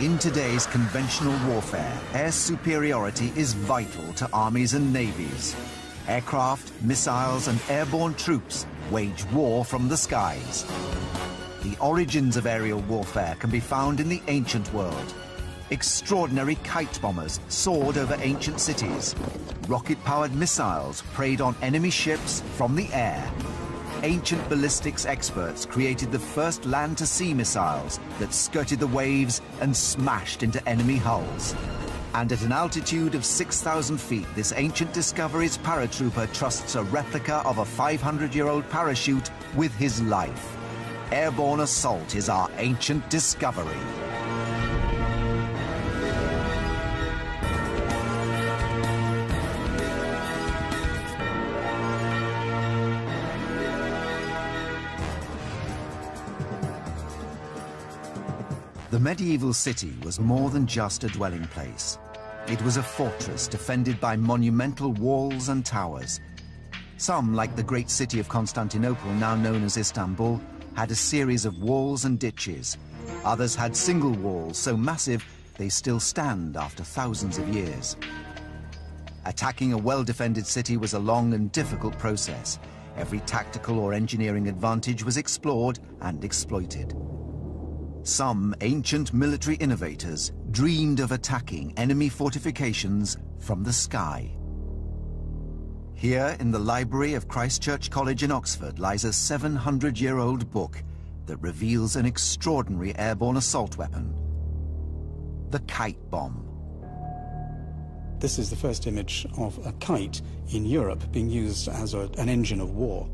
In today's conventional warfare, air superiority is vital to armies and navies. Aircraft, missiles and airborne troops wage war from the skies. The origins of aerial warfare can be found in the ancient world. Extraordinary kite bombers soared over ancient cities. Rocket-powered missiles preyed on enemy ships from the air. Ancient ballistics experts created the first land-to-sea missiles that skirted the waves and smashed into enemy hulls. And at an altitude of 6,000 feet, this ancient discovery's paratrooper trusts a replica of a 500-year-old parachute with his life. Airborne assault is our ancient discovery. The medieval city was more than just a dwelling place. It was a fortress defended by monumental walls and towers. Some, like the great city of Constantinople, now known as Istanbul, had a series of walls and ditches. Others had single walls so massive they still stand after thousands of years. Attacking a well-defended city was a long and difficult process. Every tactical or engineering advantage was explored and exploited. Some ancient military innovators dreamed of attacking enemy fortifications from the sky. Here in the library of Christ Church College in Oxford lies a 700-year-old book that reveals an extraordinary airborne assault weapon, the kite bomb. This is the first image of a kite in Europe being used as a, an engine of war.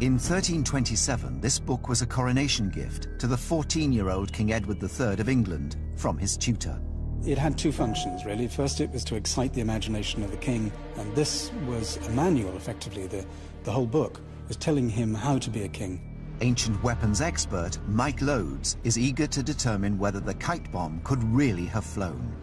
In 1327, this book was a coronation gift to the 14-year-old King Edward III of England from his tutor. It had two functions, really. First, it was to excite the imagination of the king, and this was a manual, effectively. The, the whole book was telling him how to be a king. Ancient weapons expert Mike Loades is eager to determine whether the kite bomb could really have flown.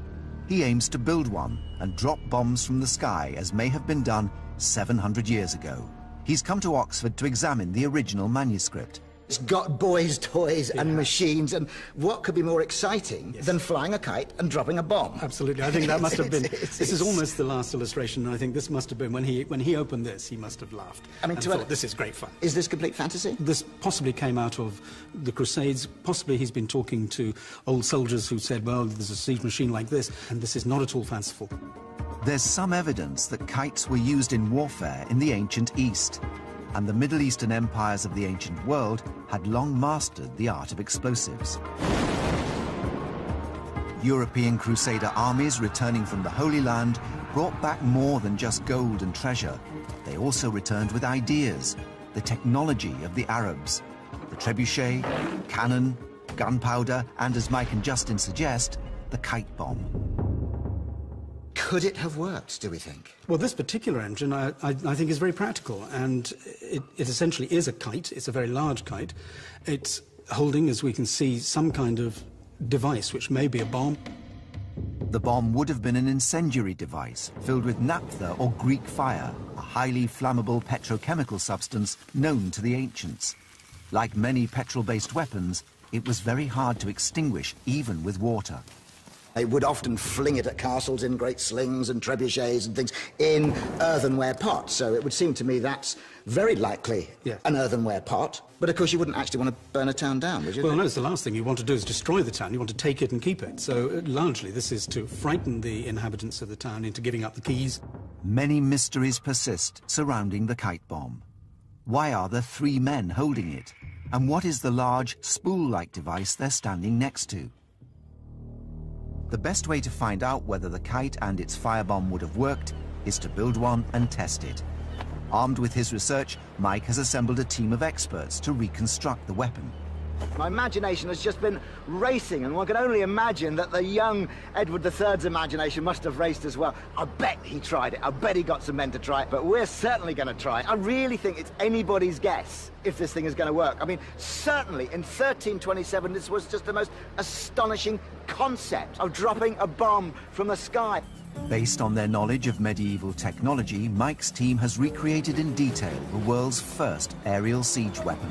He aims to build one and drop bombs from the sky as may have been done 700 years ago. He's come to Oxford to examine the original manuscript. It's got boys' toys yeah. and machines, and what could be more exciting yes. than flying a kite and dropping a bomb? Absolutely. I think that must have been. this is almost the last illustration, and I think this must have been when he when he opened this, he must have laughed. I mean, thought, this is great fun. Is this complete fantasy? This possibly came out of the Crusades. Possibly he's been talking to old soldiers who said, "Well, there's a siege machine like this, and this is not at all fanciful." There's some evidence that kites were used in warfare in the ancient East, and the Middle Eastern empires of the ancient world had long mastered the art of explosives. European Crusader armies returning from the Holy Land brought back more than just gold and treasure. They also returned with ideas, the technology of the Arabs, the trebuchet, cannon, gunpowder, and as Mike and Justin suggest, the kite bomb. Could it have worked, do we think? Well, this particular engine, I, I, I think, is very practical, and it, it, essentially is a kite. It's a very large kite. It's holding, as we can see, some kind of device, which may be a bomb. The bomb would have been an incendiary device filled with naphtha or Greek fire, a highly flammable petrochemical substance known to the ancients. Like many petrol-based weapons, it was very hard to extinguish, even with water. They would often fling it at castles in great slings and trebuchets and things in earthenware pots. So it would seem to me that's very likely yes. an earthenware pot. But of course, you wouldn't actually want to burn a town down, would you? Well, no, it's the last thing you want to do is destroy the town. You want to take it and keep it. So uh, largely, this is to frighten the inhabitants of the town into giving up the keys. Many mysteries persist surrounding the kite bomb. Why are there three men holding it? And what is the large spool-like device they're standing next to? The best way to find out whether the kite and its firebomb would have worked is to build one and test it. Armed with his research, Mike has assembled a team of experts to reconstruct the weapon. My imagination has just been racing, and one can only imagine that the young Edward III's imagination must have raced as well. I bet he tried it. I bet he got some men to try it, but we're certainly going to try it. I really think it's anybody's guess if this thing is going to work. I mean, certainly in 1327, this was just the most astonishing concept of dropping a bomb from the sky. Based on their knowledge of medieval technology, Mike's team has recreated in detail the world's first aerial siege weapon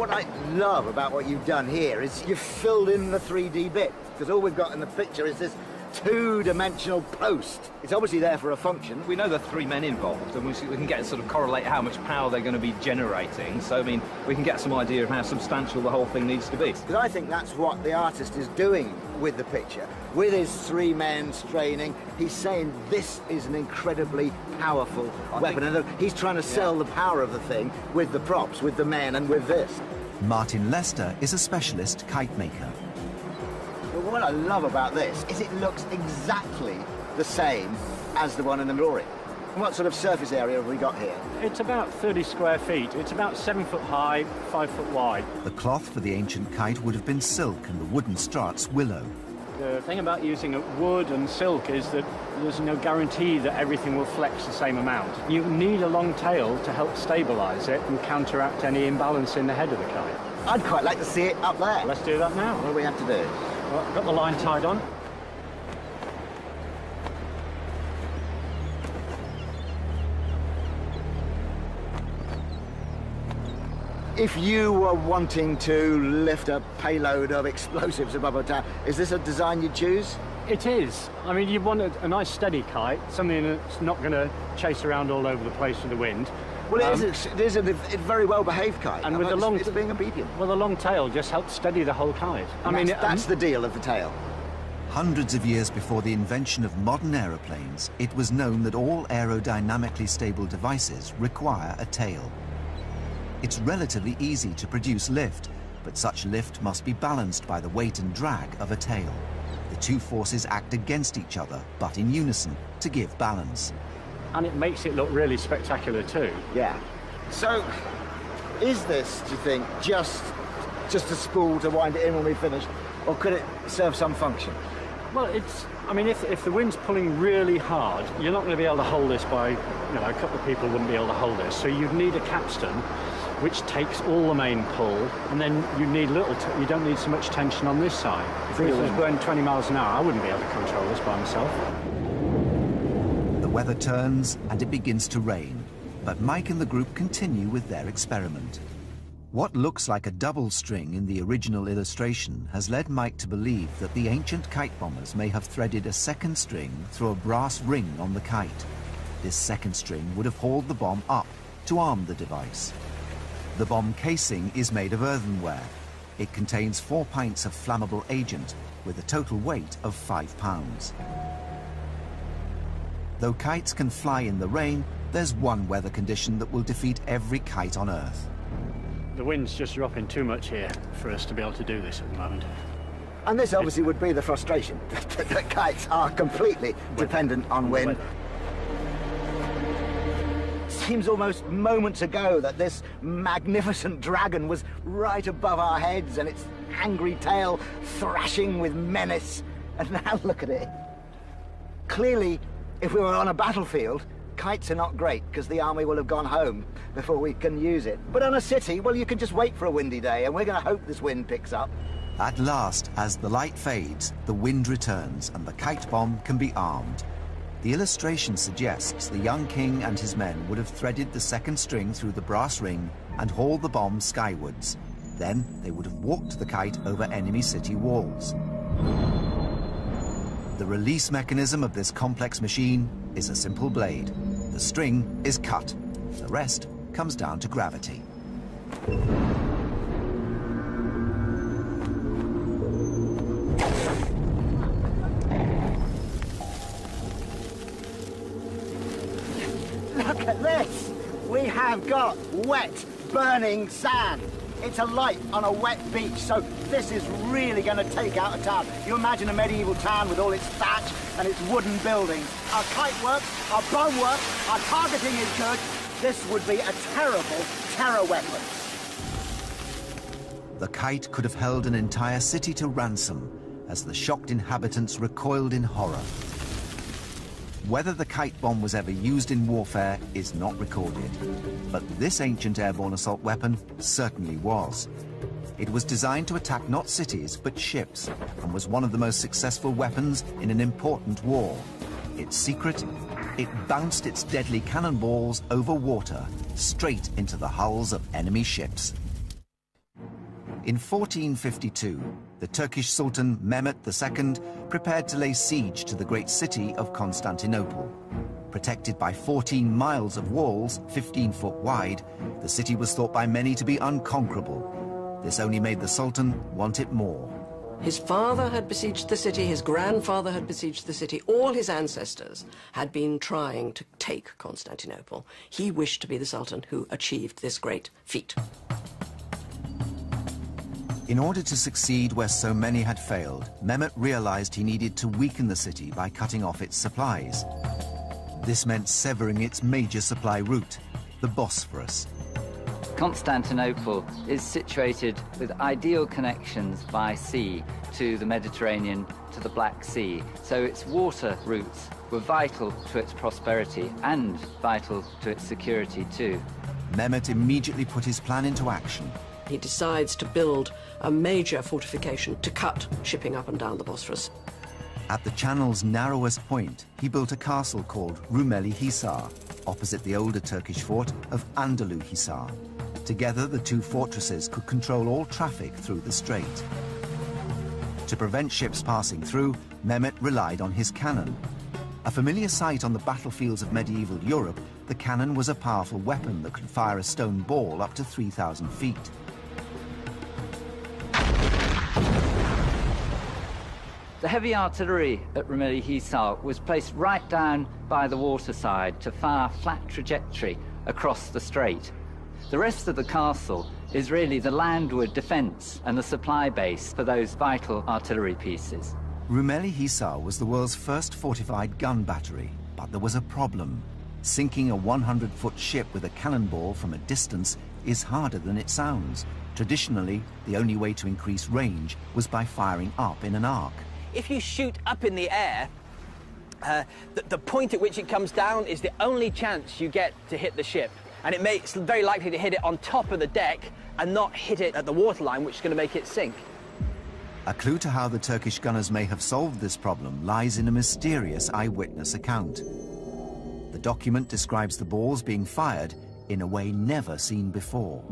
What I love about what you've done here is you've filled in the 3D bit, because all we've got in the picture is this two-dimensional post. It's obviously there for a function. We know there are three men involved, and we, can get sort of correlate how much power they're going to be generating. So, I mean, we can get some idea of how substantial the whole thing needs to be. Because I think that's what the artist is doing with the picture. With his three men straining, he's saying this is an incredibly powerful I weapon. And he's trying to sell yeah. the power of the thing with the props, with the men, and with this. Martin Lester is a specialist kite maker. But what I love about this is it looks exactly the same as the one in the lorry. What sort of surface area have we got here? It's about 30 square feet. It's about seven foot high, five foot wide. The cloth for the ancient kite would have been silk and the wooden struts willow. The thing about using wood and silk is that there's no guarantee that everything will flex the same amount. You need a long tail to help stabilise it and counteract any imbalance in the head of the kite. I'd quite like to see it up there. Let's do that now. What do we have to do? Well, I've got the line tied on. If you were wanting to lift a payload of explosives above a town, is this a design you'd choose? It is. I mean, you want a, a nice steady kite, something that's not going to chase around all over the place with the wind. Well, it um, is. A, it is a, a very well-behaved kite. And with the long, it's being obedient. Well, the long tail just helps steady the whole kite. I mean, that's, that's um, the deal of the tail. Hundreds of years before the invention of modern aeroplanes, it was known that all aerodynamically stable devices require a tail. It's relatively easy to produce lift, but such lift must be balanced by the weight and drag of a tail. The two forces act against each other, but in unison, to give balance. And it makes it look really spectacular too. Yeah. So, is this, do you think, just, just a spool to wind it in when we finish, or could it serve some function? Well, it's. I mean, if, if the wind's pulling really hard, you're not going to be able to hold this by, you know, a couple of people wouldn't be able to hold this. So you'd need a capstan which takes all the main pull, and then you need little, you don't need so much tension on this side. If it was going 20 miles an hour, I wouldn't be able to control this by myself. The weather turns and it begins to rain, but Mike and the group continue with their experiment. What looks like a double string in the original illustration has led Mike to believe that the ancient kite bombers may have threaded a second string through a brass ring on the kite. This second string would have hauled the bomb up to arm the device. The bomb casing is made of earthenware. It contains four pints of flammable agent with a total weight of five pounds. Though kites can fly in the rain, there's one weather condition that will defeat every kite on Earth. The wind's just dropping too much here for us to be able to do this at the moment. And this obviously would be the frustration, that kites are completely dependent on wind seems almost moments ago that this magnificent dragon was right above our heads and its angry tail thrashing with menace. And now look at it. Clearly, if we were on a battlefield, kites are not great because the army will have gone home before we can use it. But on a city, well, you can just wait for a windy day and we're going to hope this wind picks up. At last, as the light fades, the wind returns and the kite bomb can be armed. The illustration suggests the young king and his men would have threaded the second string through the brass ring and hauled the bomb skywards. Then they would have walked the kite over enemy city walls. The release mechanism of this complex machine is a simple blade. The string is cut. The rest comes down to gravity. Have got wet, burning sand. It's a light on a wet beach, so this is really going to take out a town. You imagine a medieval town with all its thatch and its wooden buildings. Our kite works, our bomb works, our targeting is good. This would be a terrible terror weapon. The kite could have held an entire city to ransom as the shocked inhabitants recoiled in horror. Whether the kite bomb was ever used in warfare is not recorded, but this ancient airborne assault weapon certainly was. It was designed to attack not cities, but ships, and was one of the most successful weapons in an important war. Its secret? It bounced its deadly cannonballs over water, straight into the hulls of enemy ships. In 1452, the Turkish Sultan Mehmet II prepared to lay siege to the great city of Constantinople. Protected by 14 miles of walls, 15 foot wide, the city was thought by many to be unconquerable. This only made the Sultan want it more. His father had besieged the city, his grandfather had besieged the city, all his ancestors had been trying to take Constantinople. He wished to be the Sultan who achieved this great feat. In order to succeed where so many had failed, Mehmet realized he needed to weaken the city by cutting off its supplies. This meant severing its major supply route, the Bosphorus. Constantinople is situated with ideal connections by sea to the Mediterranean, to the Black Sea. So its water routes were vital to its prosperity and vital to its security too. Mehmet immediately put his plan into action. He decides to build a major fortification to cut shipping up and down the Bosphorus. At the channel's narrowest point, he built a castle called Rumeli Hisar, opposite the older Turkish fort of Anadolu Hisar. Together, the two fortresses could control all traffic through the strait. To prevent ships passing through, Mehmet relied on his cannon. A familiar sight on the battlefields of medieval Europe, the cannon was a powerful weapon that could fire a stone ball up to 3,000 feet. The heavy artillery at Rumeli Hisar was placed right down by the waterside to fire flat trajectory across the strait. The rest of the castle is really the landward defence and the supply base for those vital artillery pieces. Rumeli Hisar was the world's first fortified gun battery, but there was a problem. Sinking a 100-foot ship with a cannonball from a distance is harder than it sounds. Traditionally, the only way to increase range was by firing up in an arc. If you shoot up in the air, uh, the, the point at which it comes down is the only chance you get to hit the ship. And it makes very likely to hit it on top of the deck and not hit it at the waterline, which is going to make it sink. A clue to how the Turkish gunners may have solved this problem lies in a mysterious eyewitness account. The document describes the balls being fired in a way never seen before.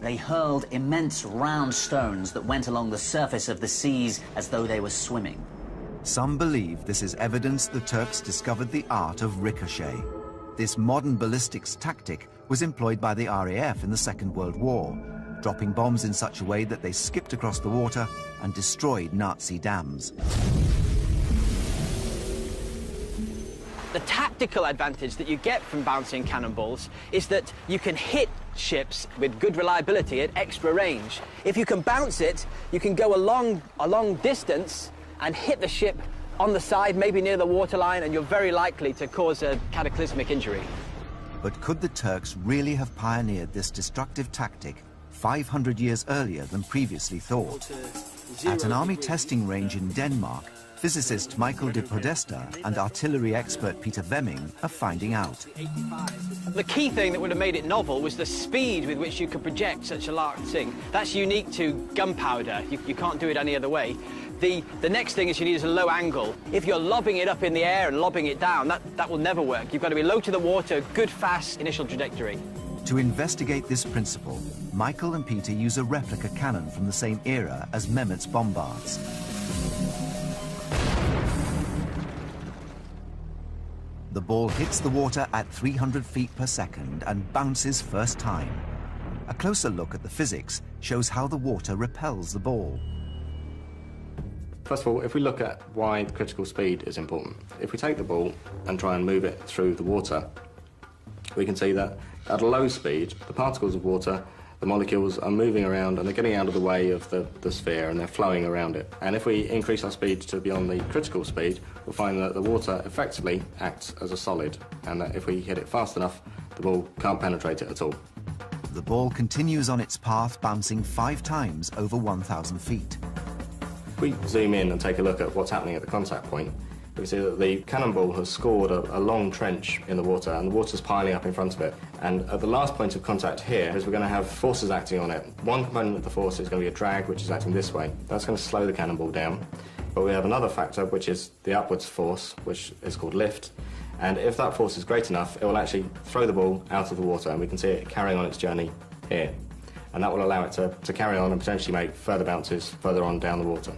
They hurled immense round stones that went along the surface of the seas as though they were swimming. Some believe this is evidence the Turks discovered the art of ricochet. This modern ballistics tactic was employed by the RAF in the Second World War, dropping bombs in such a way that they skipped across the water and destroyed Nazi dams. The tactical advantage that you get from bouncing cannonballs is that you can hit ships with good reliability at extra range. If you can bounce it, you can go a long, a long distance and hit the ship on the side, maybe near the waterline, and you're very likely to cause a cataclysmic injury. But could the Turks really have pioneered this destructive tactic 500 years earlier than previously thought? At an army testing range in Denmark, physicist Michael de Podesta and artillery expert Peter Vemming are finding out. The key thing that would have made it novel was the speed with which you could project such a large thing. That's unique to gunpowder. You, you can't do it any other way. The, the next thing is you need is a low angle. If you're lobbing it up in the air and lobbing it down, that, that will never work. You've got to be low to the water, good, fast initial trajectory. To investigate this principle, Michael and Peter use a replica cannon from the same era as Mehmet's bombards. The ball hits the water at 300 feet per second and bounces first time. A closer look at the physics shows how the water repels the ball. First of all, if we look at why critical speed is important, if we take the ball and try and move it through the water, we can see that at a low speed, the particles of water, the molecules are moving around and they're getting out of the way of the, the sphere and they're flowing around it. And if we increase our speed to beyond the critical speed, we'll find that the water effectively acts as a solid and that if we hit it fast enough, the ball can't penetrate it at all. The ball continues on its path, bouncing five times over 1,000 feet. If we zoom in and take a look at what's happening at the contact point, we can see that the cannonball has scored a, a, long trench in the water and the water's piling up in front of it. And at the last point of contact here is we're going to have forces acting on it. One component of the force is going to be a drag, which is acting this way. That's going to slow the cannonball down. But we have another factor, which is the upwards force, which is called lift. And if that force is great enough, it will actually throw the ball out of the water, and we can see it carrying on its journey here. and that will allow it to, to carry on and potentially make further bounces further on down the water.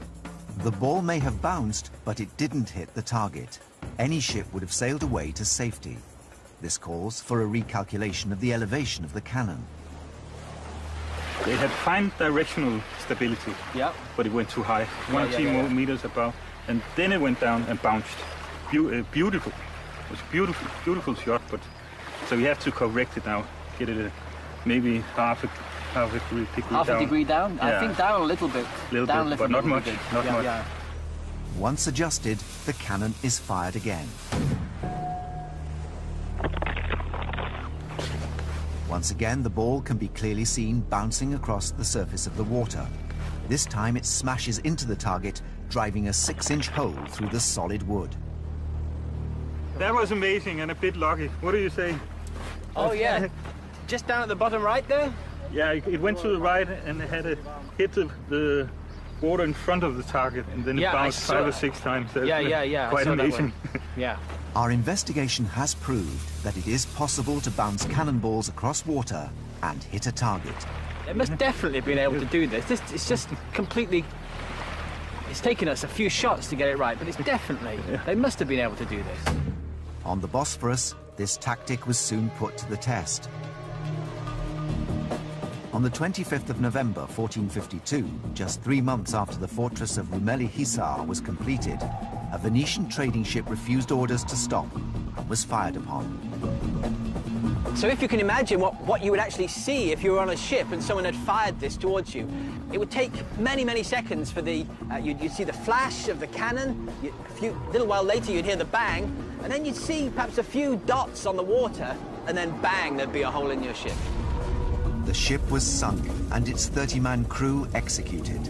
The ball may have bounced, but it didn't hit the target. Any ship would have sailed away to safety. This calls for a recalculation of the elevation of the cannon. They had fine directional stability, yeah. but it went too high, Yeah, one yeah, two yeah, more yeah. meters above, and then it went down and bounced. Beau- uh, beautiful. It was a beautiful, beautiful shot, but so we have to correct it now, get it uh, maybe half a half a degree, degree Half down. a degree down? I think down a little bit. Little down bit, a little but not much, be good. not yeah, much. Yeah. Once adjusted, the cannon is fired again. Once again, the ball can be clearly seen bouncing across the surface of the water. This time it smashes into the target, driving a six-inch hole through the solid wood. That was amazing and a bit lucky. What do you say? Oh, yeah. Just down at the bottom right there? Yeah, it, it went to the right and it had a hit the, the water in front of the target, and then Yeah, it I bounced saw five or six times. That's Yeah, yeah, yeah, Quite amazing. Yeah. Our investigation has proved that it is possible to bounce cannonballs across water and hit a target. They must definitely have been able to do this. this. It's just completely... It's taken us a few shots to get it right, but it's definitely... They must have been able to do this. On the Bosphorus, this tactic was soon put to the test. On the 25th of November 1452, just three months after the fortress of Rumeli Hisar was completed, a Venetian trading ship refused orders to stop and was fired upon. So if you can imagine what, what you would actually see if you were on a ship and someone had fired this towards you, it would take many, many seconds for the... Uh, you'd, you'd see the flash of the cannon, you, a few, little while later you'd hear the bang, and then you'd see perhaps a few dots on the water, and then bang, there'd be a hole in your ship. The ship was sunk and its 30-man crew executed.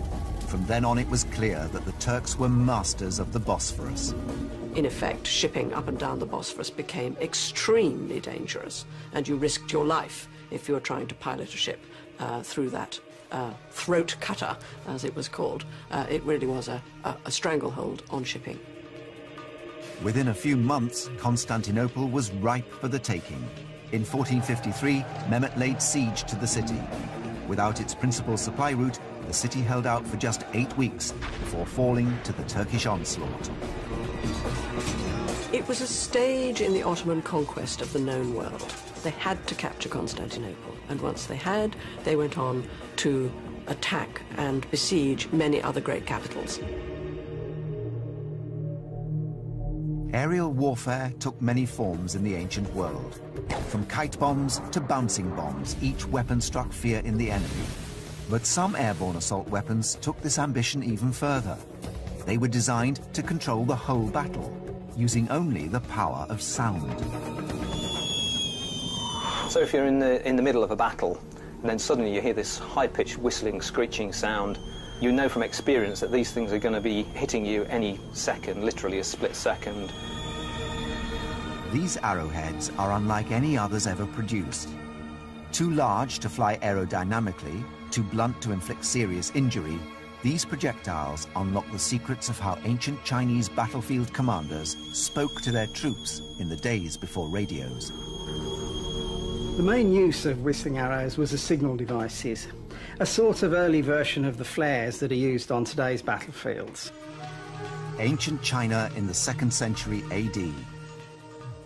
From then on, it was clear that the Turks were masters of the Bosphorus. In effect, shipping up and down the Bosphorus became extremely dangerous, and you risked your life if you were trying to pilot a ship uh, through that uh, throat cutter, as it was called. Uh, it really was a, a, a stranglehold on shipping. Within a few months, Constantinople was ripe for the taking. In 1453, Mehmet laid siege to the city. Without its principal supply route, the city held out for just eight weeks before falling to the Turkish onslaught. It was a stage in the Ottoman conquest of the known world. They had to capture Constantinople, and once they had, they went on to attack and besiege many other great capitals. Aerial warfare took many forms in the ancient world. From kite bombs to bouncing bombs, each weapon struck fear in the enemy. But some airborne assault weapons took this ambition even further. They were designed to control the whole battle, using only the power of sound. So if you're in the, in the middle of a battle, and then suddenly you hear this high-pitched whistling, screeching sound, you know from experience that these things are going to be hitting you any second, literally a split second. These arrowheads are unlike any others ever produced. Too large to fly aerodynamically, too blunt to inflict serious injury, these projectiles unlock the secrets of how ancient Chinese battlefield commanders spoke to their troops in the days before radios. The main use of whistling arrows was as signal devices, a sort of early version of the flares that are used on today's battlefields. Ancient China in the 2nd century AD.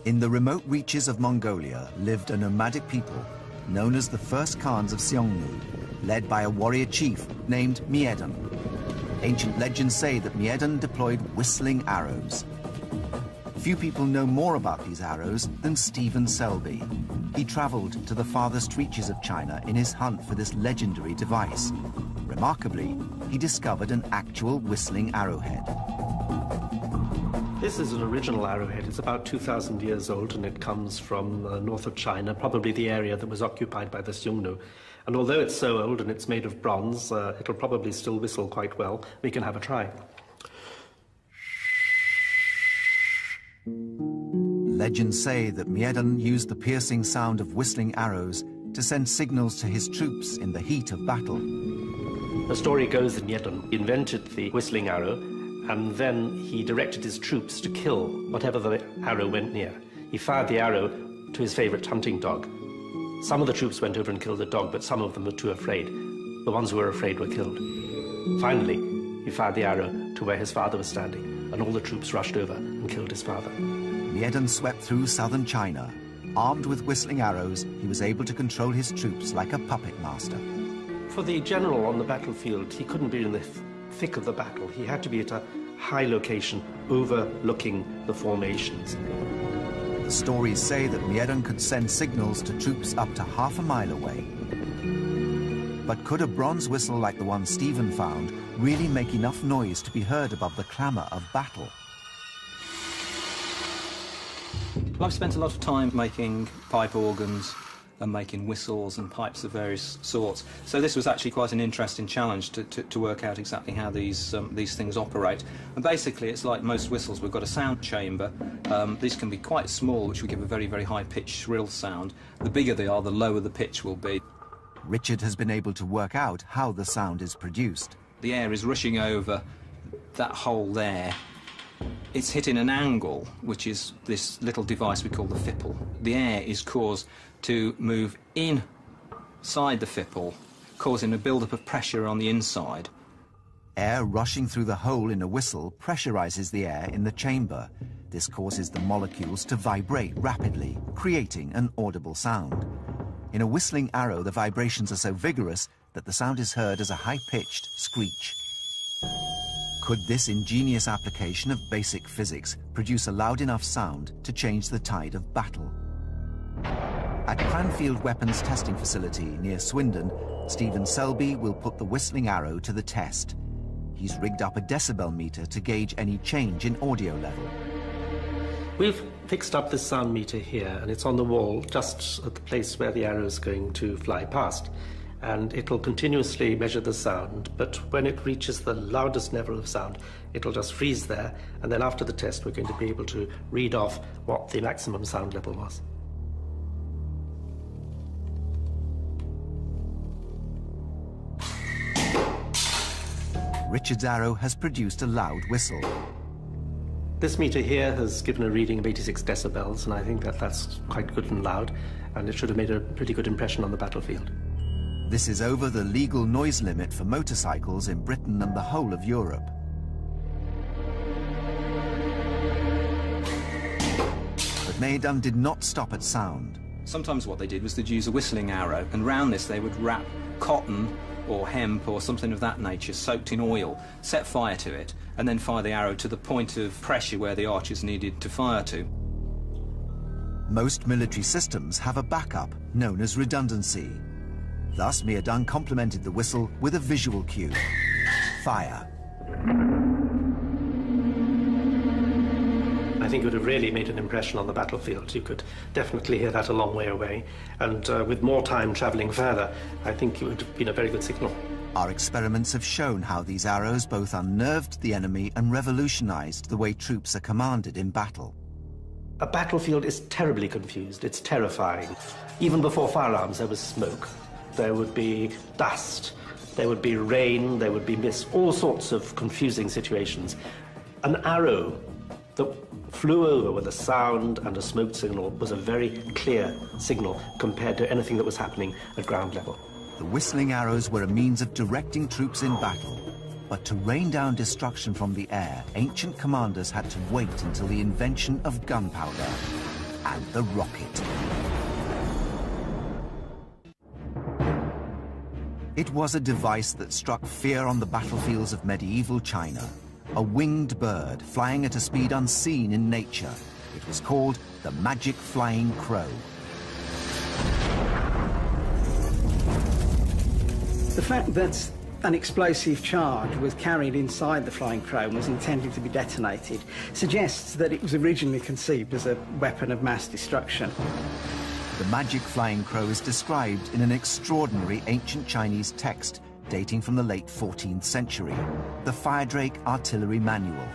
In the remote reaches of Mongolia lived a nomadic people known as the first Khans of Xiongnu, led by a warrior chief named Miedan. Ancient legends say that Miedan deployed whistling arrows. Few people know more about these arrows than Stephen Selby. He traveled to the farthest reaches of China in his hunt for this legendary device. Remarkably, he discovered an actual whistling arrowhead. This is an original arrowhead. It's about 2,000 years old and it comes from uh, north of China, probably the area that was occupied by the Xiongnu. And although it's so old and it's made of bronze, uh, it'll probably still whistle quite well. We can have a try. Legends say that Miedan used the piercing sound of whistling arrows to send signals to his troops in the heat of battle. The story goes that Miedan invented the whistling arrow and then he directed his troops to kill whatever the arrow went near. He fired the arrow to his favorite hunting dog. Some of the troops went over and killed the dog, but some of them were too afraid. The ones who were afraid were killed. Finally, he fired the arrow to where his father was standing, and all the troops rushed over and killed his father. Miedan swept through southern China. Armed with whistling arrows, he was able to control his troops like a puppet master. For the general on the battlefield, he couldn't be in the thick of the battle. He had to be at a high location, overlooking the formations. The stories say that Miedan could send signals to troops up to half a mile away. But could a bronze whistle like the one Stephen found really make enough noise to be heard above the clamour of battle? I've spent a lot of time making pipe organs and making whistles and pipes of various sorts. So this was actually quite an interesting challenge to, to, to work out exactly how these um, these things operate. And basically, it's like most whistles. We've got a sound chamber. Um, these can be quite small, which will give a very very high pitched shrill sound. The bigger they are, the lower the pitch will be. Richard has been able to work out how the sound is produced. The air is rushing over that hole there it's hitting an angle, which is this little device we call the fipple. The air is caused to move inside the fipple, causing a buildup of pressure on the inside. Air rushing through the hole in a whistle pressurizes the air in the chamber. This causes the molecules to vibrate rapidly, creating an audible sound. In a whistling arrow, the vibrations are so vigorous that the sound is heard as a high-pitched screech. Could this ingenious application of basic physics produce a loud enough sound to change the tide of battle? At Cranfield Weapons Testing Facility near Swindon, Stephen Selby will put the whistling arrow to the test. He's rigged up a decibel meter to gauge any change in audio level. We've fixed up this sound meter here, and it's on the wall just at the place where the arrow is going to fly past and it'll continuously measure the sound, but when it reaches the loudest level of sound, it'll just freeze there, and then after the test, we're going to be able to read off what the maximum sound level was. Richard's arrow has produced a loud whistle. This meter here has given a reading of 86 decibels, and I think that that's quite good and loud, and it should have made a pretty good impression on the battlefield. This is over the legal noise limit for motorcycles in Britain and the whole of Europe. But Maidan did not stop at sound. Sometimes what they did was they'd use a whistling arrow, and round this they would wrap cotton or hemp or something of that nature soaked in oil, set fire to it, and then fire the arrow to the point of pressure where the archers needed to fire to. Most military systems have a backup, known as redundancy. Thus, Miedan complemented the whistle with a visual cue. Fire. I think it would have really made an impression on the battlefield. You could definitely hear that a long way away. And uh, with more time travelling further, I think it would have been a very good signal. Our experiments have shown how these arrows both unnerved the enemy and revolutionized the way troops are commanded in battle. A battlefield is terribly confused. It's terrifying. Even before firearms, there was smoke there would be dust, there would be rain, there would be mist, all sorts of confusing situations. An arrow that flew over with a sound and a smoke signal was a very clear signal compared to anything that was happening at ground level. The whistling arrows were a means of directing troops in battle. But to rain down destruction from the air, ancient commanders had to wait until the invention of gunpowder and the rocket. It was a device that struck fear on the battlefields of medieval China. A winged bird flying at a speed unseen in nature. It was called the Magic Flying Crow. The fact that an explosive charge was carried inside the Flying Crow and was intended to be detonated suggests that it was originally conceived as a weapon of mass destruction. The magic flying crow is described in an extraordinary ancient Chinese text dating from the late 14th century, the Firedrake Artillery Manual.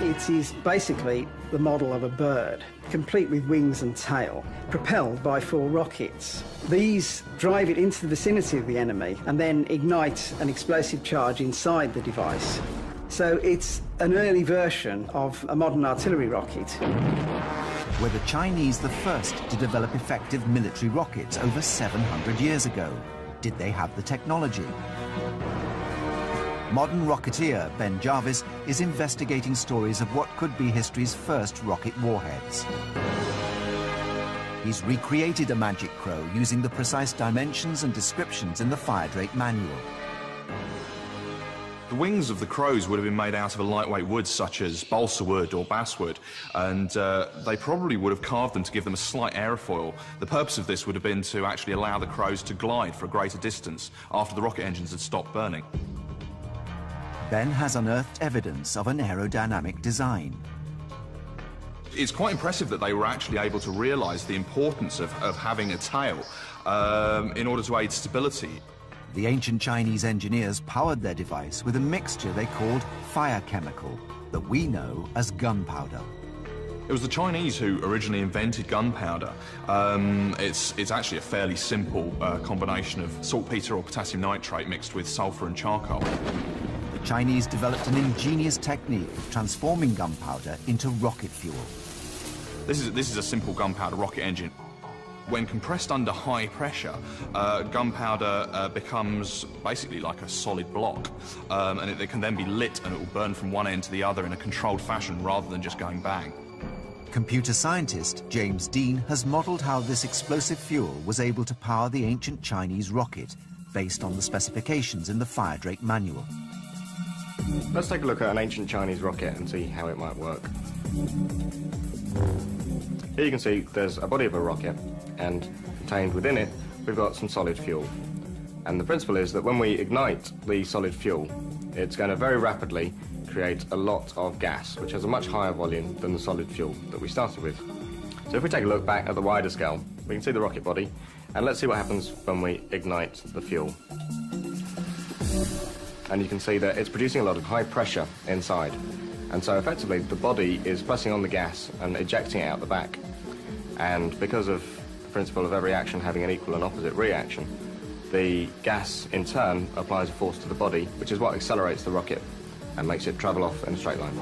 It is basically the model of a bird, complete with wings and tail, propelled by four rockets. These drive it into the vicinity of the enemy and then ignite an explosive charge inside the device. So it's an early version of a modern artillery rocket. Were the Chinese the first to develop effective military rockets over 700 years ago? Did they have the technology? Modern rocketeer Ben Jarvis is investigating stories of what could be history's first rocket warheads. He's recreated a magic crow using the precise dimensions and descriptions in the fire drake manual. The wings of the crows would have been made out of a lightweight wood such as balsa wood or basswood, and uh, they probably would have carved them to give them a slight aerofoil. The purpose of this would have been to actually allow the crows to glide for a greater distance after the rocket engines had stopped burning. Ben has unearthed evidence of an aerodynamic design. It's quite impressive that they were actually able to realise the importance of, of having a tail um, in order to aid stability. The ancient Chinese engineers powered their device with a mixture they called fire chemical, that we know as gunpowder. It was the Chinese who originally invented gunpowder. Um, it's, it's actually a fairly simple uh, combination of saltpeter or potassium nitrate mixed with sulfur and charcoal. The Chinese developed an ingenious technique of transforming gunpowder into rocket fuel. This is, this is a simple gunpowder rocket engine. When compressed under high pressure, uh, gunpowder uh, becomes basically like a solid block, um, and it, it can then be lit and it will burn from one end to the other in a controlled fashion rather than just going bang. Computer scientist James Dean has modelled how this explosive fuel was able to power the ancient Chinese rocket based on the specifications in the Fire Drake manual. Let's take a look at an ancient Chinese rocket and see how it might work. Here you can see there's a body of a rocket, and contained within it, we've got some solid fuel. And the principle is that when we ignite the solid fuel, it's going to very rapidly create a lot of gas, which has a much higher volume than the solid fuel that we started with. So if we take a look back at the wider scale, we can see the rocket body, and let's see what happens when we ignite the fuel. And you can see that it's producing a lot of high pressure inside. And so effectively the body is pressing on the gas and ejecting it out the back. And because of principle of every action having an equal and opposite reaction, the gas in turn applies a force to the body, which is what accelerates the rocket and makes it travel off in a straight line.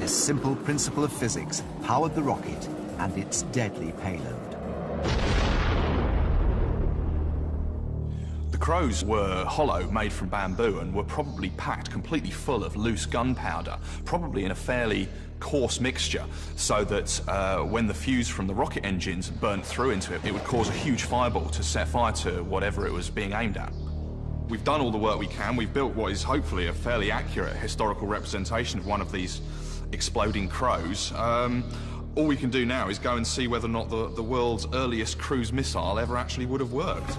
This simple principle of physics powered the rocket and its deadly payload. The crows were hollow, made from bamboo, and were probably packed completely full of loose gunpowder, probably in a fairly coarse mixture, so that uh, when the fuse from the rocket engines burnt through into it, it would cause a huge fireball to set fire to whatever it was being aimed at. We've done all the work we can. We've built what is hopefully a fairly accurate historical representation of one of these exploding crows. Um, all we can do now is go and see whether or not the, the world's earliest cruise missile ever actually would have worked.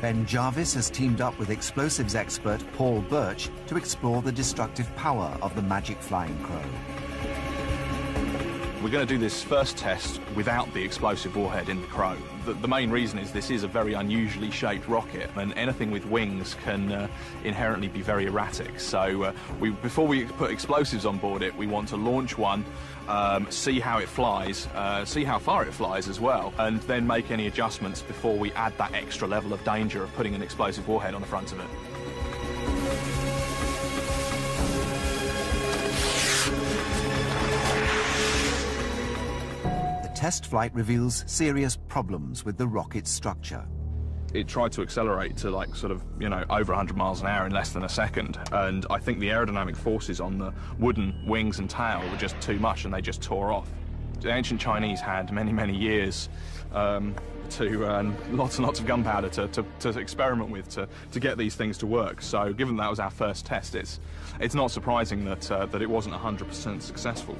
Ben Jarvis has teamed up with explosives expert Paul Birch to explore the destructive power of the magic flying crow. We're going to do this first test without the explosive warhead in the Crow. The, the main reason is this is a very unusually shaped rocket, and anything with wings can uh, inherently be very erratic. So, uh, we, before we put explosives on board it, we want to launch one, um, see how it flies, uh, see how far it flies as well, and then make any adjustments before we add that extra level of danger of putting an explosive warhead on the front of it. Test flight reveals serious problems with the rocket's structure. it tried to accelerate to like sort of you know over 100 miles an hour in less than a second. And i think the aerodynamic forces on the wooden wings and tail were just too much and they just tore off. The ancient chinese had many many years um, to um, lots and lots of gunpowder to, to, to experiment with to, to get these things to work. So given that was our first test it's it's not surprising that uh, that it wasn't 100% successful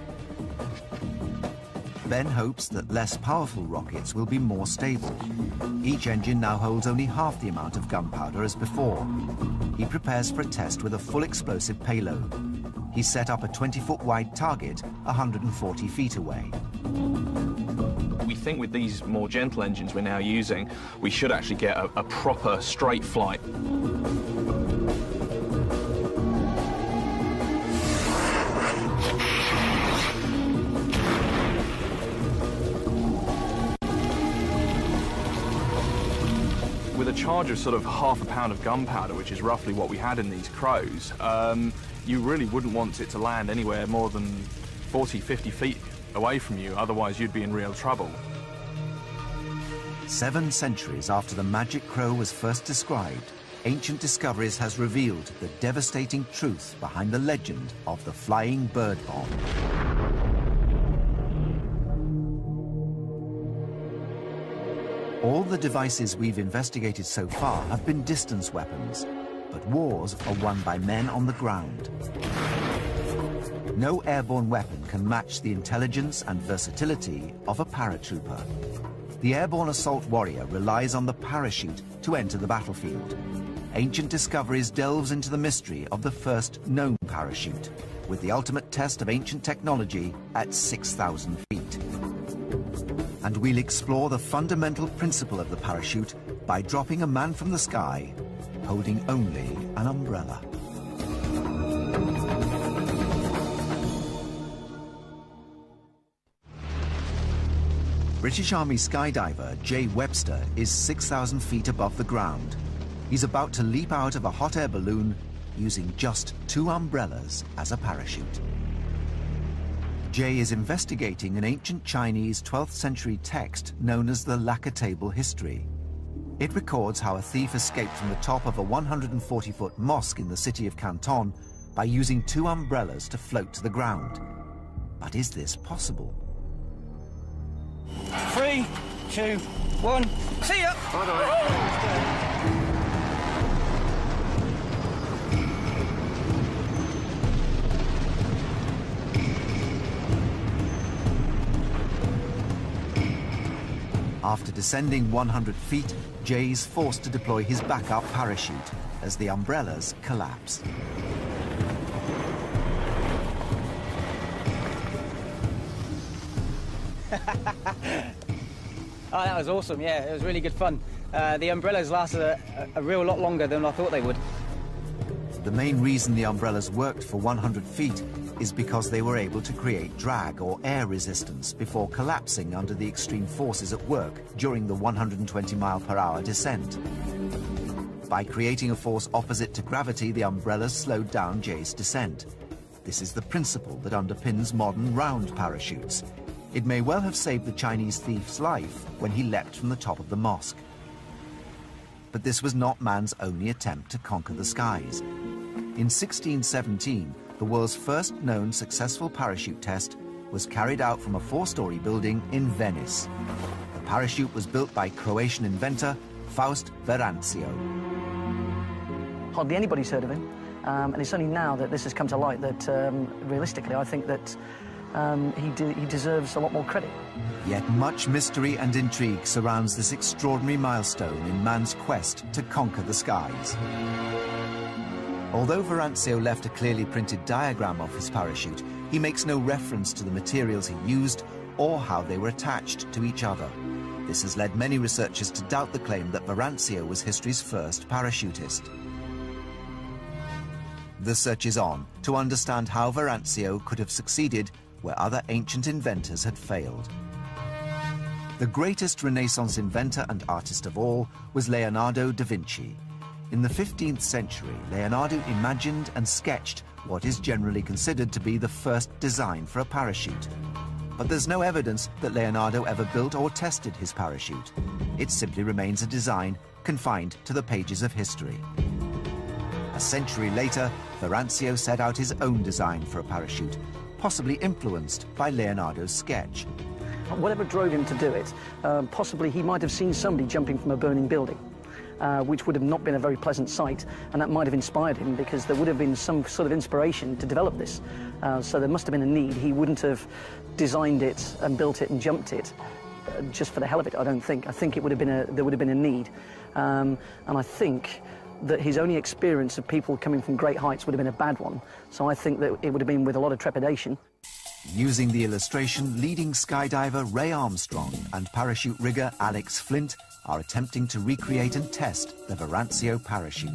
Ben hopes that less powerful rockets will be more stable. Each engine now holds only half the amount of gunpowder as before. He prepares for a test with a full explosive payload. He set up a 20-foot wide target 140 feet away. We think with these more gentle engines we're now using, we should actually get a, a proper straight flight. With a charge of sort of half a pound of gunpowder, which is roughly what we had in these crows, um, you really wouldn't want it to land anywhere more than 40, 50 feet away from you, otherwise you'd be in real trouble. Seven centuries after the magic crow was first described, Ancient Discoveries has revealed the devastating truth behind the legend of the flying bird bomb. All the devices we've investigated so far have been distance weapons, but wars are won by men on the ground. No airborne weapon can match the intelligence and versatility of a paratrooper. The airborne assault warrior relies on the parachute to enter the battlefield. Ancient Discoveries delves into the mystery of the first known parachute, with the ultimate test of ancient technology at 6,000 feet. And we'll explore the fundamental principle of the parachute by dropping a man from the sky, holding only an umbrella. British Army skydiver Jay Webster is 6,000 feet above the ground. He's about to leap out of a hot air balloon using just two umbrellas as a parachute. Jay is investigating an ancient Chinese 12th century text known as the Lacquer Table History. It records how a thief escaped from the top of a 140-foot mosque in the city of Canton by using two umbrellas to float to the ground. But is this possible? Three, two, one. See ya. Bye After descending 100 feet, Jay is forced to deploy his backup parachute as the umbrellas collapse. Oh, that was awesome. Yeah, it was really good fun. Uh, the umbrellas lasted a, a, a real lot longer than I thought they would. The main reason the umbrellas worked for 100 feet is because they were able to create drag or air resistance before collapsing under the extreme forces at work during the 120 mile per hour descent. By creating a force opposite to gravity, the umbrellas slowed down Jay's descent. This is the principle that underpins modern round parachutes. It may well have saved the Chinese thief's life when he leapt from the top of the mosque. But this was not man's only attempt to conquer the skies. In 1617, the world's first known successful parachute test was carried out from a four-story building in Venice. The parachute was built by Croatian inventor Faust Verancio. Hardly anybody's heard of him, um, and it's only now that this has come to light that, um, realistically, I think that um, he, de he deserves a lot more credit. Yet much mystery and intrigue surrounds this extraordinary milestone in man's quest to conquer the skies. Although Verancio left a clearly printed diagram of his parachute, he makes no reference to the materials he used or how they were attached to each other. This has led many researchers to doubt the claim that Verancio was history's first parachutist. The search is on to understand how Verancio could have succeeded where other ancient inventors had failed. The greatest Renaissance inventor and artist of all was Leonardo da Vinci. In the 15th century, Leonardo imagined and sketched what is generally considered to be the first design for a parachute. But there's no evidence that Leonardo ever built or tested his parachute. It simply remains a design confined to the pages of history. A century later, Verancio set out his own design for a parachute, possibly influenced by Leonardo's sketch. Whatever drove him to do it, uh, possibly he might have seen somebody jumping from a burning building. Uh, which would have not been a very pleasant sight, and that might have inspired him because there would have been some sort of inspiration to develop this. Uh, so there must have been a need. He wouldn't have designed it and built it and jumped it uh, just for the hell of it. I don't think. I think it would have been a there would have been a need, um, and I think that his only experience of people coming from great heights would have been a bad one. So I think that it would have been with a lot of trepidation. Using the illustration, leading skydiver Ray Armstrong and parachute rigger Alex Flint are attempting to recreate and test the Verancio parachute.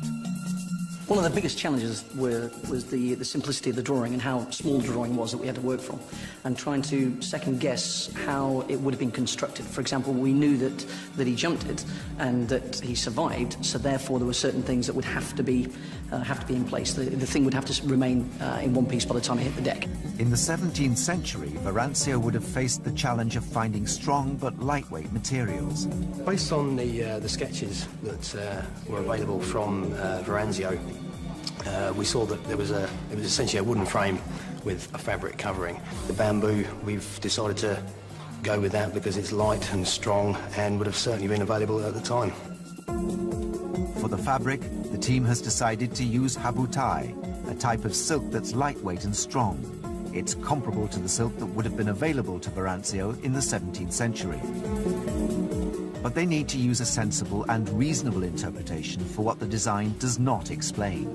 One of the biggest challenges were, was the, the simplicity of the drawing and how small the drawing was that we had to work from, and trying to second guess how it would have been constructed. For example, we knew that, that he jumped it and that he survived, so therefore there were certain things that would have to be, uh, have to be in place. The, the thing would have to remain uh, in one piece by the time it hit the deck. In the 17th century, Verancio would have faced the challenge of finding strong but lightweight materials. Based on the, uh, the sketches that uh, were available from uh, Veranzio, uh, we saw that there was a it was essentially a wooden frame with a fabric covering. The bamboo, we've decided to go with that because it's light and strong and would have certainly been available at the time. For the fabric, the team has decided to use habutai, a type of silk that's lightweight and strong. It's comparable to the silk that would have been available to Verancio in the 17th century. But they need to use a sensible and reasonable interpretation for what the design does not explain.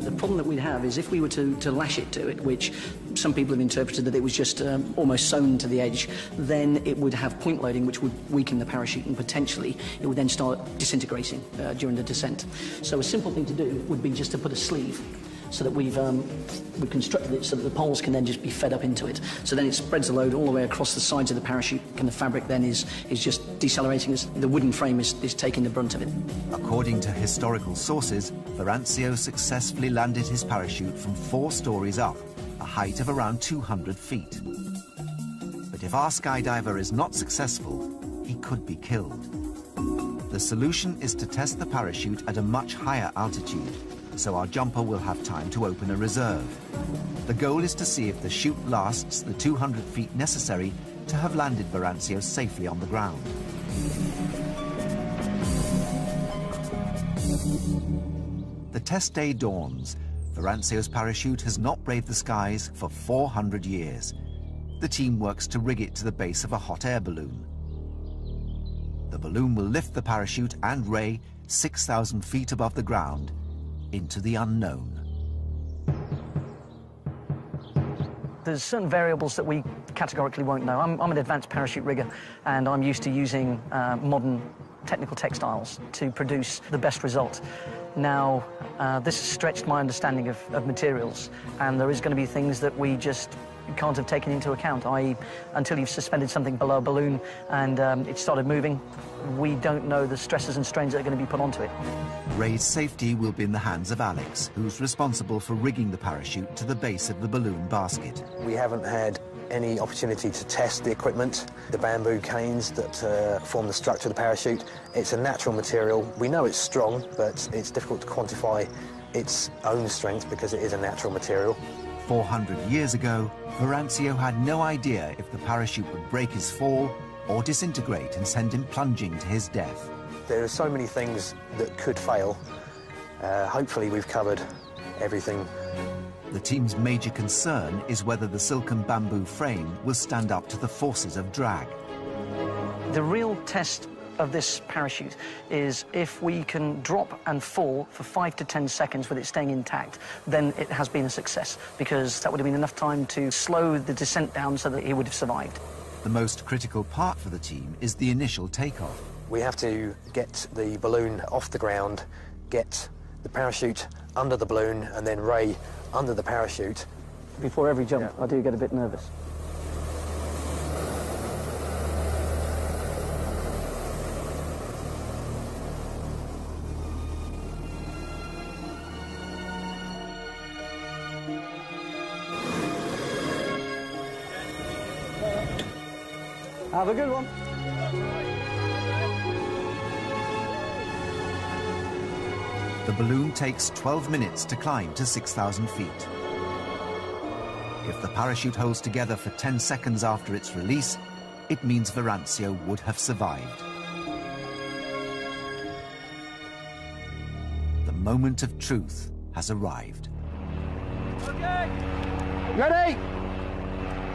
The problem that we'd have is if we were to, to lash it to it, which some people have interpreted that it was just um, almost sewn to the edge, then it would have point loading, which would weaken the parachute, and potentially it would then start disintegrating uh, during the descent. So a simple thing to do would be just to put a sleeve so that we've um, we constructed it so that the poles can then just be fed up into it. So then it spreads the load all the way across the sides of the parachute, and the fabric then is, is just decelerating as the wooden frame is, is taking the brunt of it. According to historical sources, Verancio successfully landed his parachute from four stories up, a height of around 200 feet. But if our skydiver is not successful, he could be killed. The solution is to test the parachute at a much higher altitude, so our jumper will have time to open a reserve. The goal is to see if the chute lasts the 200 feet necessary to have landed Verancio safely on the ground. The test day dawns. Verancio's parachute has not braved the skies for 400 years. The team works to rig it to the base of a hot air balloon. The balloon will lift the parachute and Ray 6,000 feet above the ground into the unknown. There's certain variables that we categorically won't know. I'm, I'm an advanced parachute rigger, and I'm used to using uh, modern technical textiles to produce the best result. Now, uh, this has stretched my understanding of, of materials, and there is going to be things that we just can't have taken into account, i.e. until you've suspended something below a balloon and um, it started moving, we don't know the stresses and strains that are going to be put onto it. Ray's safety will be in the hands of Alex, who's responsible for rigging the parachute to the base of the balloon basket. We haven't had any opportunity to test the equipment, the bamboo canes that uh, form the structure of the parachute. It's a natural material. We know it's strong, but it's difficult to quantify its own strength because it is a natural material. 400 years ago, Verancio had no idea if the parachute would break his fall or disintegrate and send him plunging to his death. There are so many things that could fail. Uh, hopefully we've covered everything. The team's major concern is whether the silken bamboo frame will stand up to the forces of drag. The real test of this parachute is if we can drop and fall for five to ten seconds with it staying intact, then it has been a success because that would have been enough time to slow the descent down so that he would have survived. The most critical part for the team is the initial takeoff. We have to get the balloon off the ground, get the parachute under the balloon, and then Ray under the parachute. Before every jump, yeah. I do get a bit nervous. Have a good one. The balloon takes 12 minutes to climb to 6,000 feet. If the parachute holds together for 10 seconds after its release, it means Verancio would have survived. The moment of truth has arrived. Okay. Ready?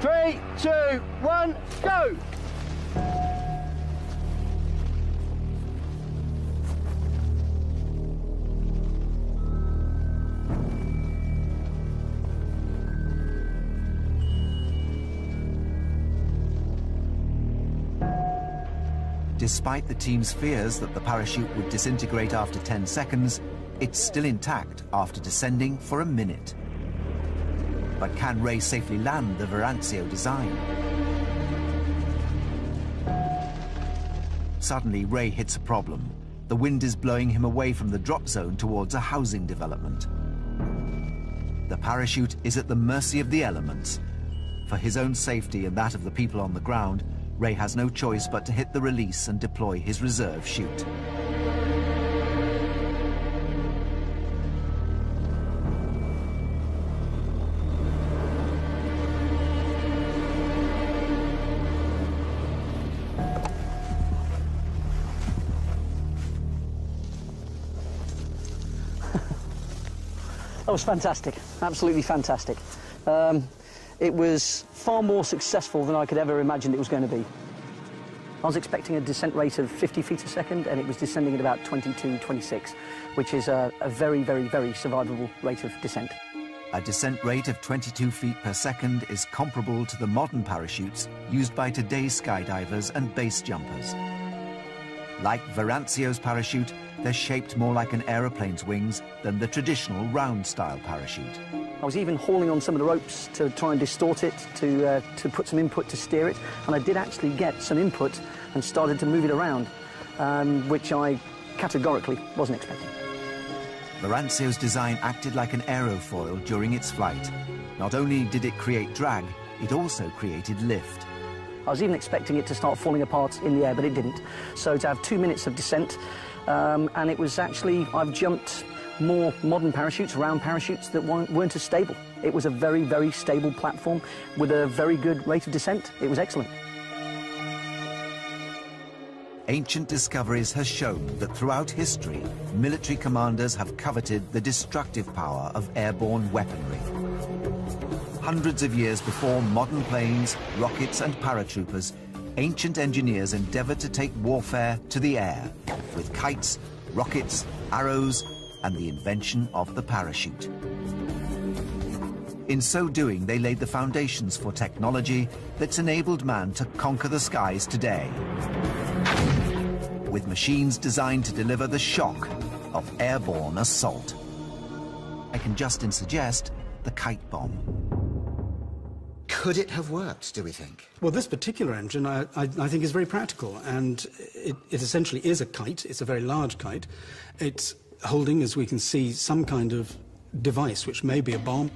Three, two, one, go! Despite the team's fears that the parachute would disintegrate after 10 seconds, It's still intact after descending for a minute. But can Ray safely land the Veranzio design? Suddenly, Ray hits a problem. The wind is blowing him away from the drop zone towards a housing development. The parachute is at the mercy of the elements. For his own safety and that of the people on the ground, Ray has no choice but to hit the release and deploy his reserve chute. That was fantastic, absolutely fantastic. Um, it was far more successful than I could ever imagine it was going to be. I was expecting a descent rate of 50 feet a second, and it was descending at about 22, 26, which is a, a very, very, very survivable rate of descent. A descent rate of 22 feet per second is comparable to the modern parachutes used by today's skydivers and base jumpers. Like Veranzio's parachute, they're shaped more like an aeroplane's wings than the traditional round-style parachute. I was even hauling on some of the ropes to try and distort it, to, uh, to put some input to steer it, and I did actually get some input and started to move it around, um, which I categorically wasn't expecting. Veranzio's design acted like an aerofoil during its flight. Not only did it create drag, it also created lift. I was even expecting it to start falling apart in the air, but it didn't. So to have two minutes of descent, um, and it was actually, I've jumped more modern parachutes, round parachutes, that weren't, as stable. It was a very, very stable platform with a very good rate of descent. It was excellent. Ancient Discoveries has shown that throughout history, military commanders have coveted the destructive power of airborne weaponry. Hundreds of years before modern planes, rockets and paratroopers, ancient engineers endeavored to take warfare to the air with kites, rockets, arrows and the invention of the parachute. In so doing, they laid the foundations for technology that's enabled man to conquer the skies today. With machines designed to deliver the shock of airborne assault. I can just suggest the kite bomb. Could it have worked, do we think? Well, this particular engine, I, I, I think, is very practical, and it, it, essentially is a kite. It's a very large kite. It's holding, as we can see, some kind of device, which may be a bomb.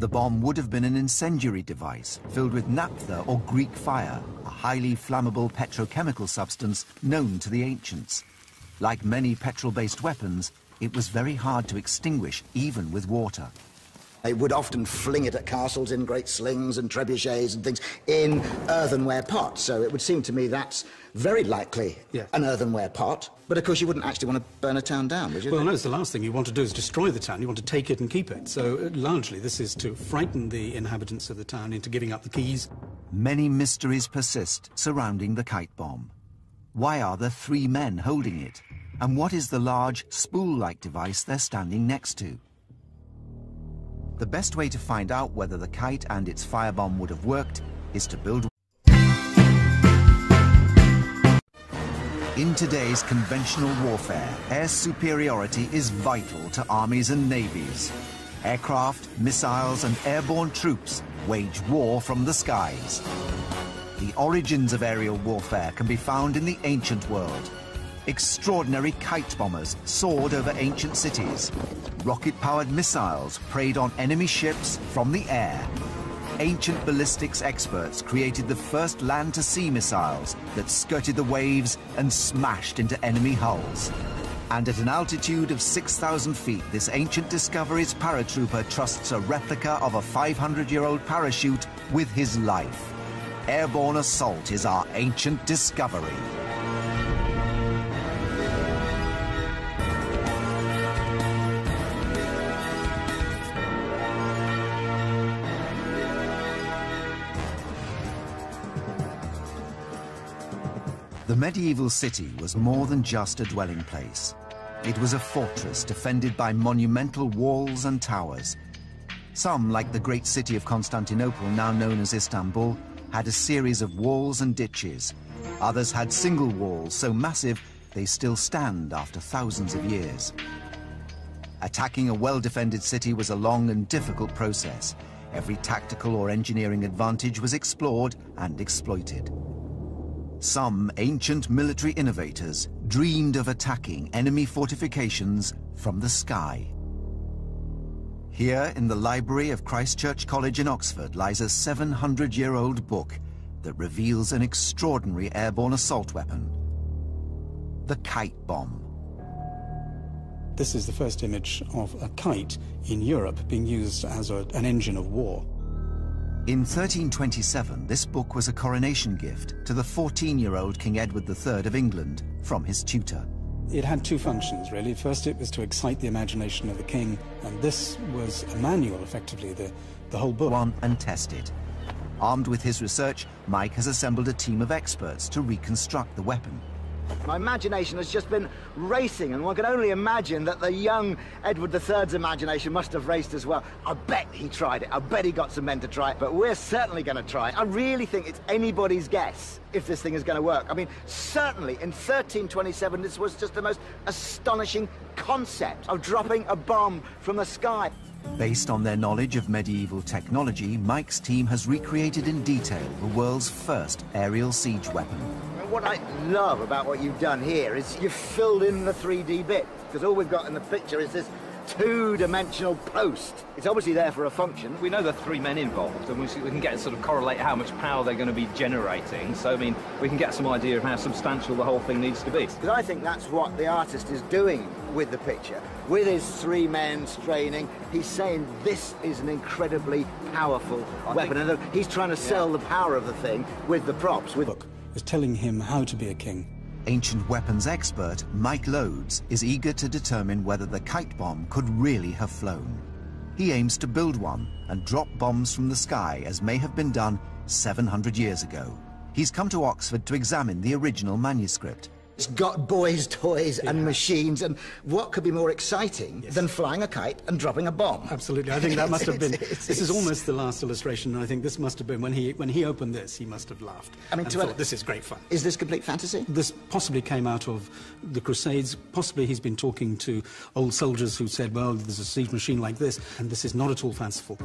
The bomb would have been an incendiary device filled with naphtha or Greek fire, a highly flammable petrochemical substance known to the ancients. Like many petrol-based weapons, it was very hard to extinguish, even with water. They would often fling it at castles in great slings and trebuchets and things in earthenware pots. So it would seem to me that's very likely yeah. an earthenware pot. But of course, you wouldn't actually want to burn a town down, would you? Well, no, it's the last thing you want to do is destroy the town. You want to take it and keep it. So uh, largely, this is to frighten the inhabitants of the town into giving up the keys. Many mysteries persist surrounding the kite bomb. Why are there three men holding it? And what is the large spool-like device they're standing next to? The best way to find out whether the kite and its firebomb would have worked is to build... In today's conventional warfare, air superiority is vital to armies and navies. Aircraft, missiles and airborne troops wage war from the skies. The origins of aerial warfare can be found in the ancient world. Extraordinary kite bombers soared over ancient cities. Rocket-powered missiles preyed on enemy ships from the air. Ancient ballistics experts created the first land-to-sea missiles that skirted the waves and smashed into enemy hulls. And at an altitude of 6,000 feet, this ancient discovery's paratrooper trusts a replica of a 500-year-old parachute with his life. Airborne assault is our ancient discovery. Medieval city was more than just a dwelling place. It was a fortress defended by monumental walls and towers. Some, like the great city of Constantinople, now known as Istanbul, had a series of walls and ditches. Others had single walls so massive they still stand after thousands of years. Attacking a well-defended city was a long and difficult process. Every tactical or engineering advantage was explored and exploited. Some ancient military innovators dreamed of attacking enemy fortifications from the sky. Here in the library of Christ Church College in Oxford lies a 700-year-old book that reveals an extraordinary airborne assault weapon, the kite bomb. This is the first image of a kite in Europe being used as a, an engine of war. In 1327, this book was a coronation gift to the 14-year-old King Edward III of England from his tutor. It had two functions, really. First, it was to excite the imagination of the king, and this was a manual, effectively, the, the whole book. One and test it. Armed with his research, Mike has assembled a team of experts to reconstruct the weapon. My imagination has just been racing, and one can only imagine that the young Edward III's imagination must have raced as well. I bet he tried it. I bet he got some men to try it, but we're certainly going to try it. I really think it's anybody's guess if this thing is going to work. I mean, certainly in 1327, this was just the most astonishing concept of dropping a bomb from the sky. Based on their knowledge of medieval technology, Mike's team has recreated in detail the world's first aerial siege weapon. What I love about what you've done here is you've filled in the 3D bit, because all we've got in the picture is this two-dimensional post. It's obviously there for a function. We know there are three men involved, and we, we can get sort of correlate how much power they're going to be generating. So, I mean, we can get some idea of how substantial the whole thing needs to be. Because I think that's what the artist is doing with the picture. With his three men straining, he's saying this is an incredibly powerful I weapon. And he's trying to sell yeah. the power of the thing with the props. With Look, was telling him how to be a king. Ancient weapons expert Mike Loades is eager to determine whether the kite bomb could really have flown. He aims to build one and drop bombs from the sky as may have been done 700 years ago. He's come to Oxford to examine the original manuscript it's got boys' toys yeah. and machines, and what could be more exciting yes. than flying a kite and dropping a bomb? Absolutely. I think that must have been. this is almost the last illustration, and I think this must have been when he when he opened this, he must have laughed. I mean, thought, this is great fun. Is this complete fantasy? This possibly came out of the Crusades. Possibly he's been talking to old soldiers who said, "Well, there's a siege machine like this, and this is not at all fanciful."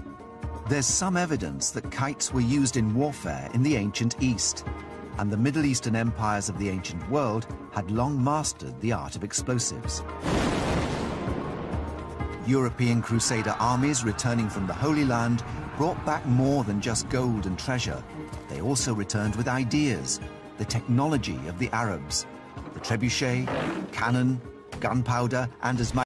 There's some evidence that kites were used in warfare in the ancient East and the Middle Eastern empires of the ancient world had long mastered the art of explosives. European Crusader armies returning from the Holy Land brought back more than just gold and treasure. They also returned with ideas, the technology of the Arabs, the trebuchet, cannon, gunpowder, and as much